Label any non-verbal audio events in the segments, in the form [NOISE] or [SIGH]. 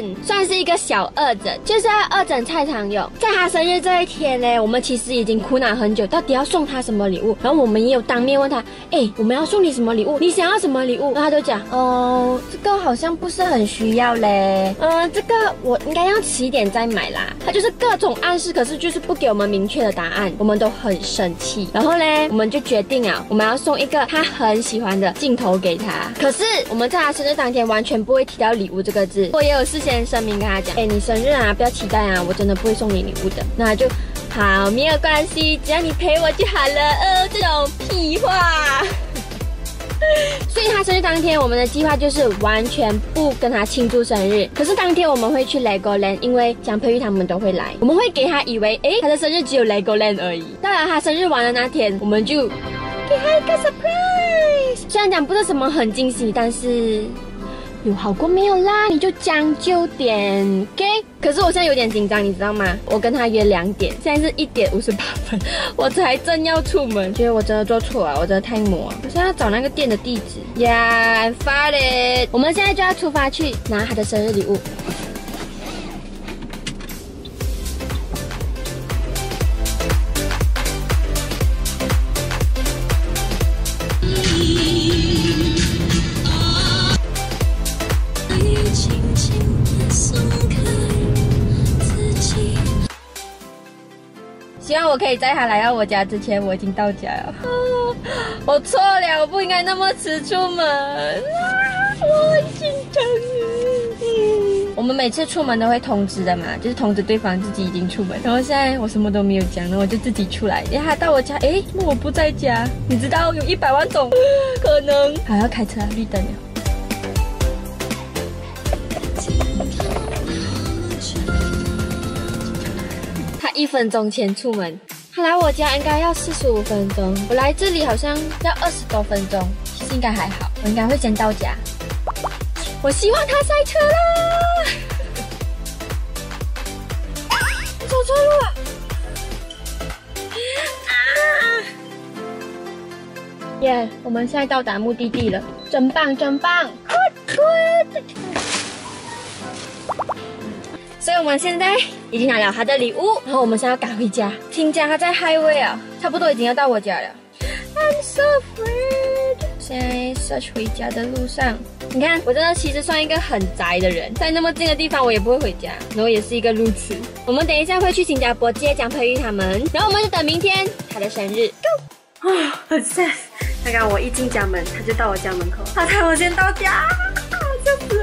Orange. 一个小二枕，就是在二枕菜场有。在他生日这一天呢，我们其实已经苦恼很久，到底要送他什么礼物。然后我们也有当面问他，哎，我们要送你什么礼物？你想要什么礼物？然后他就讲，哦，这个好像不是很需要嘞。嗯，这个我应该要迟一点再买啦。他就是各种暗示，可是就是不给我们明确的答案，我们都很生气。然后呢，我们就决定啊，我们要送一个他很喜欢的镜头给他。可是我们在他生日当天完全不会提到礼物这个字，我也有事先声明啊他讲，哎，你生日啊，不要期待啊，我真的不会送你礼物的。那就好，没有关系，只要你陪我就好了。呃，这种屁话。[LAUGHS] 所以他生日当天，我们的计划就是完全不跟他庆祝生日。可是当天我们会去 Legoland，因为蒋佩玉他们都会来，我们会给他以为，哎，他的生日只有 Legoland 而已。当然，他生日完的那天，我们就给他一个 surprise。虽然讲不是什么很惊喜，但是。有好过没有啦？你就将就点，OK？可是我现在有点紧张，你知道吗？我跟他约两点，现在是一点五十八分，[LAUGHS] 我才正要出门，觉得我真的做错了，我真的太磨。我现在要找那个店的地址，Yeah，I found it。我们现在就要出发去拿他的生日礼物。我可以在他来到我家之前，我已经到家了。我错了，我不应该那么迟出门。我很心疼你。我们每次出门都会通知的嘛，就是通知对方自己已经出门。然后现在我什么都没有讲，然后我就自己出来。然后他到我家，哎，我不在家。你知道有一百万种可能。还要开车，绿灯了。一分钟前出门，他来我家应该要四十五分钟，我来这里好像要二十多分钟，其实应该还好，我应该会先到家。我希望他塞车啦！走错路了！耶，我们现在到达目的地了，真棒真棒！所以我们现在已经拿了他的礼物，然后我们现在要赶回家。听讲他在 Highway 啊，差不多已经要到我家了。I'm so afraid。现在 search 回家的路上，你看，我真的其实算一个很宅的人，在那么近的地方我也不会回家，然后也是一个路痴。我们等一下会去新加坡接蒋佩玉他们，然后我们就等明天他的生日。Go 啊，很 sad。刚刚我一进家门，他就到我家门口，他猜我先到家，笑死了。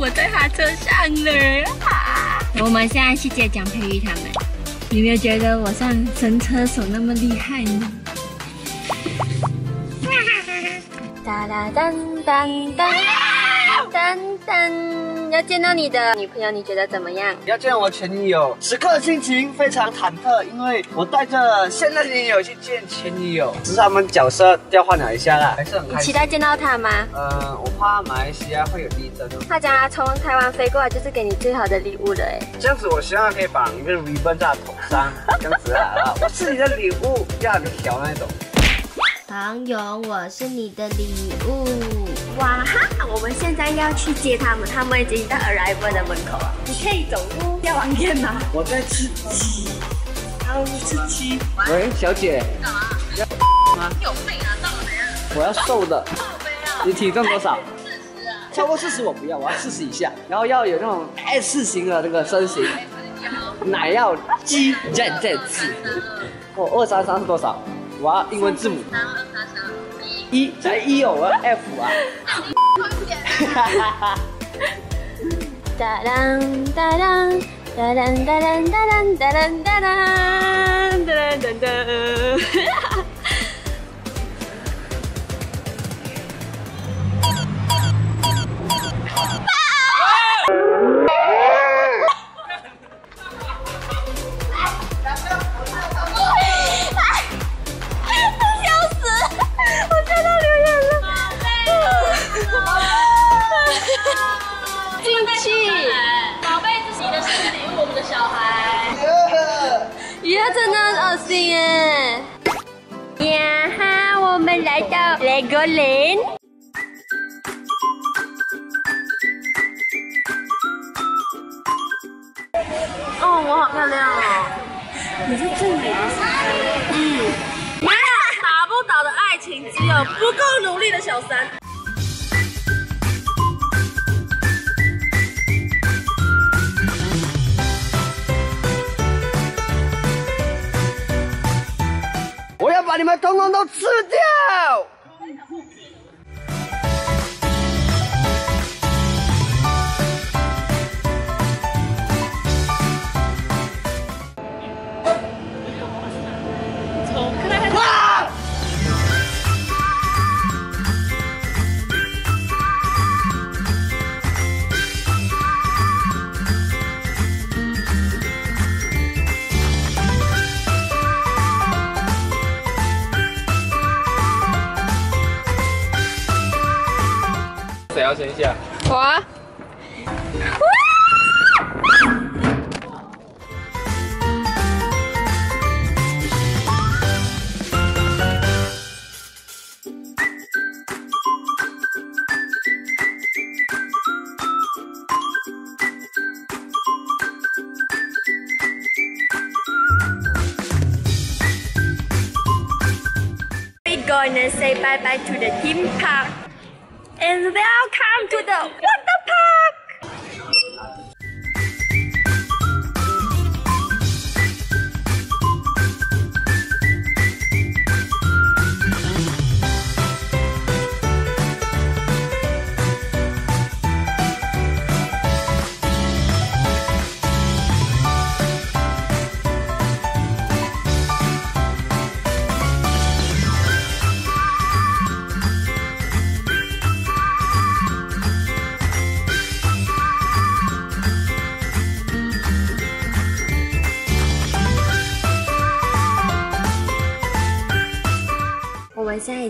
我在他车上呢，我们现在去接蒋佩玉他们。有没有觉得我像神车手那么厉害呢？哒哒噔噔噔噔噔。要见到你的女朋友，你觉得怎么样？要见我前女友，此刻心情非常忐忑，因为我带着现任女友去见前女友，只是他们角色调换了一下啦，还是很开心。期待见到她吗？呃，我怕马来西亚会有地震。他讲他从台湾飞过来就是给你最好的礼物了，哎。这样子，我希望可以绑一个 ribbon 在头上，这样子啊，[LAUGHS] 我是你的礼物，要很小那种。朋友，我是你的礼物。哇哈！我们现在要去接他们，他们已经到 Arrival 的门口了。你可以走路，要玩电吗？我在吃鸡，要吃鸡。喂，小姐。干嘛？要有病啊！到了没啊？我要瘦的。你体重多少？四十啊。超过四十我不要，我要四十以下。然后要有那种 S 型的这个身形。奶要鸡再再吃。我二三三是多少？我要英文字母。一才一哦，我要 F 啊！哈哈哈！哒当哒当哒当哒当哒当哒当哒当哒当来到雷格林哦我好漂亮哦你是最美的嗯。没 [LAUGHS] 有打不倒的爱情只有不够努力的小三。把你们统统都吃掉！谁要先下？我。We gonna say bye bye to the theme park and welcome to the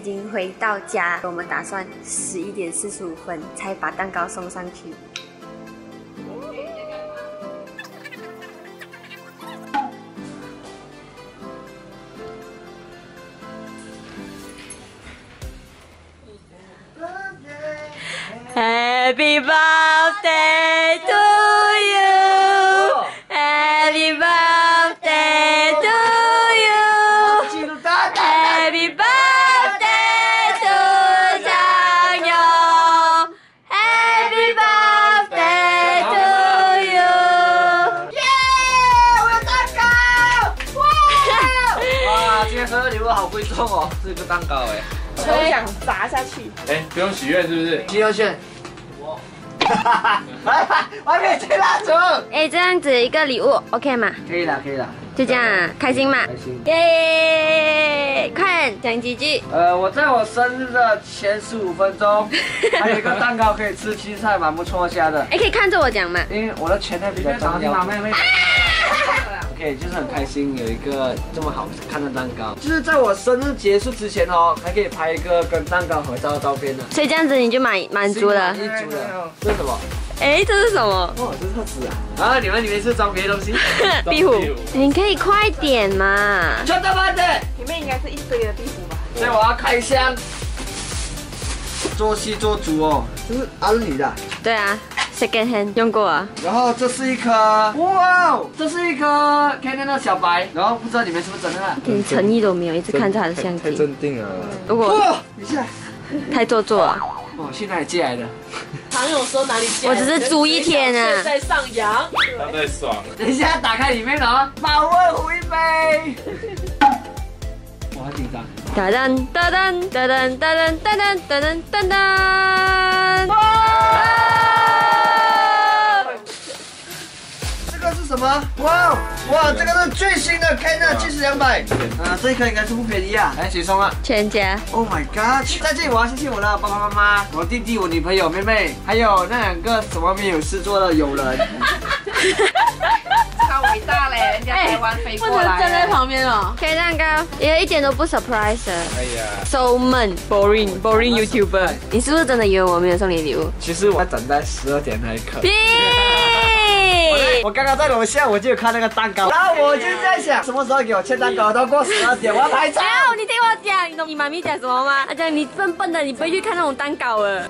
已经回到家，我们打算十一点四十五分才把蛋糕送上去。Happy birthday to 哦，是一个蛋糕哎。抽奖砸下去。哎，不用许愿是不是？金优炫，我，来来，外面吹蜡烛。哎，这样子一个礼物 OK 吗？可以了，可以了，就这样啊，开心吗？开心。耶！快讲几句。呃，我在我生日的前十五分钟，[LAUGHS] 还有一个蛋糕可以吃，其实还蛮不错下的。哎，可以看着我讲吗？因为我的前台比较重要。妹妹。OK，就是很开心有一个这么好看的蛋糕，就是在我生日结束之前哦，还可以拍一个跟蛋糕合照的照片呢。所以这样子你就满满足了。心满足了。这是什么？哎，这是什么？哦，这是特纸啊！啊，你们里面是装别的东西？[LAUGHS] 壁虎，你可以快点嘛！就他妈的！里面应该是一堆的壁虎吧？所以我要开箱，做戏做足哦。这是阿你的。对啊，second hand 用过啊。然后这是一颗，哇哦，这是一颗 Canon 的小白，然后不知道里面是不是真的啊？一点诚意都没有，一直看着他的相太机，镇定了。如果哇，等一下，太做作了。哦，去哪里借来的？常有说哪里借？我只是租一天啊现在上扬。他在爽。等一下打开里面的哦，保温壶一杯。[LAUGHS] 我好紧张。哒噔哒噔哒噔哒噔哒噔哒噔哒噔。么？哇哇，这个是最新的 Canon 七十两百，啊，这一颗应该是不便宜啊。来，谁送啊全家。？Oh my god！在这里我要谢谢我的爸爸妈妈、我弟弟、我女朋友、妹妹，还有那两个什么没有事做的友人。[LAUGHS] 超伟大嘞，人家台湾飞不过来。能站在旁边哦。K 蛋糕也一点都不 surprise。哎呀，So 闷，boring boring YouTuber。你是不是真的以为我没有送你礼物？其实我等待十二点那一刻。我刚刚在楼下我就有看那个蛋糕，然后我就在想，什么时候给我切蛋糕？都过十二点，我要拍照。你听我讲，你懂你妈咪讲什么吗？她讲你笨笨的，你不会去看那种蛋糕了。